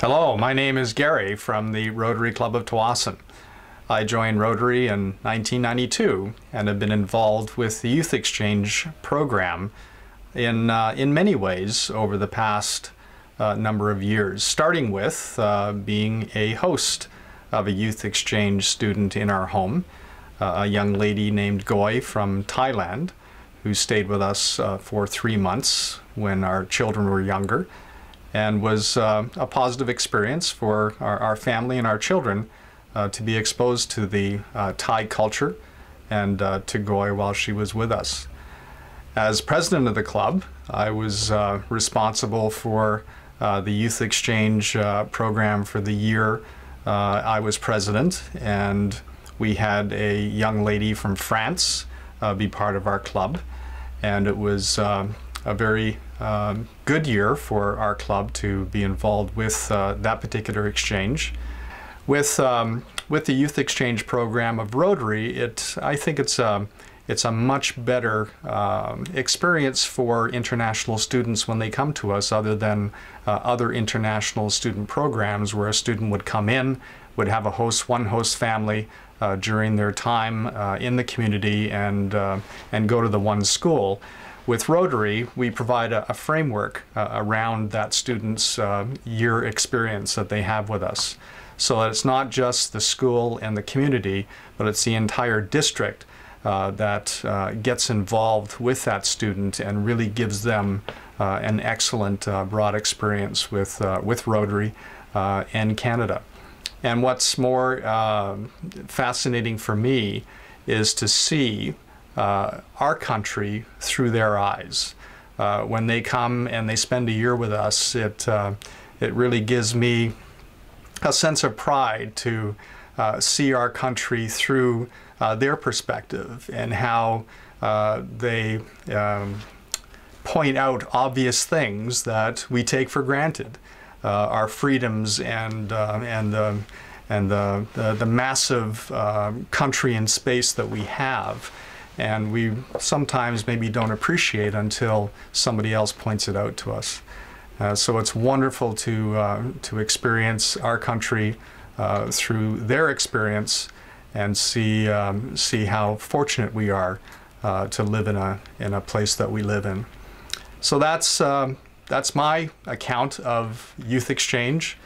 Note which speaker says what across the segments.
Speaker 1: Hello, my name is Garry from the Rotary Club of Tsawwassen. I joined Rotary in 1992 and have been involved with the Youth Exchange program in, uh, in many ways over the past uh, number of years, starting with uh, being a host of a Youth Exchange student in our home, uh, a young lady named Goy from Thailand who stayed with us uh, for three months when our children were younger and was uh, a positive experience for our, our, family and our children uh, to be exposed to the uh, Thai culture and uh, to Goy while she was with us. As president of the club, I was uh, responsible for uh, the youth exchange program for the year I was president, and we had a young lady from France be part of our club, and it was a very um, good year for our club to be involved with uh, that particular exchange. With um, with the youth exchange program of Rotary, it I think it's a it's a much better um, experience for international students when they come to us, other than uh, other international student programs where a student would come in, would have a host, one host family uh, during their time uh, in the community, and uh, and go to the one school. With Rotary, we provide a, a framework uh, around that student's uh, year experience that they have with us. So that it's not just the school and the community, but it's the entire district uh, that uh, gets involved with that student and really gives them uh, an excellent uh, broad experience with, with Rotary and Canada. And what's more fascinating for me is to see uh, our country through their eyes. Uh, when they come and they spend a year with us, it, uh, it really gives me a sense of pride to uh, see our country through uh, their perspective and how uh, they um, point out obvious things that we take for granted. our freedoms and, and, and the, the, the massive country and space that we have and we sometimes maybe don't appreciate until somebody else points it out to us. Uh, so it's wonderful to uh, to experience our country uh, through their experience and see um, see how fortunate we are uh, to live in a in a place that we live in. So that's um, that's my account of youth exchange.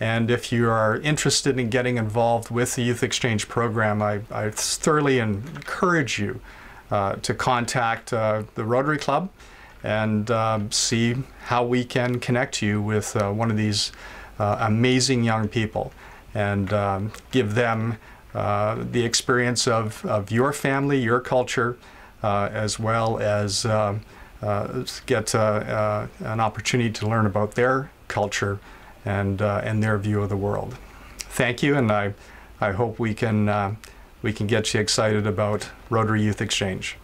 Speaker 1: And if you are interested in getting involved with the Youth Exchange program, I, I thoroughly encourage you uh, to contact uh, the Rotary Club and um, see how we can connect you with uh, one of these uh, amazing young people and um, give them uh, the experience of, of your family, your culture, as well as get an opportunity to learn about their culture and, uh, and their view of the world. Thank you, and I, I hope we can uh, we can get you excited about Rotary Youth Exchange.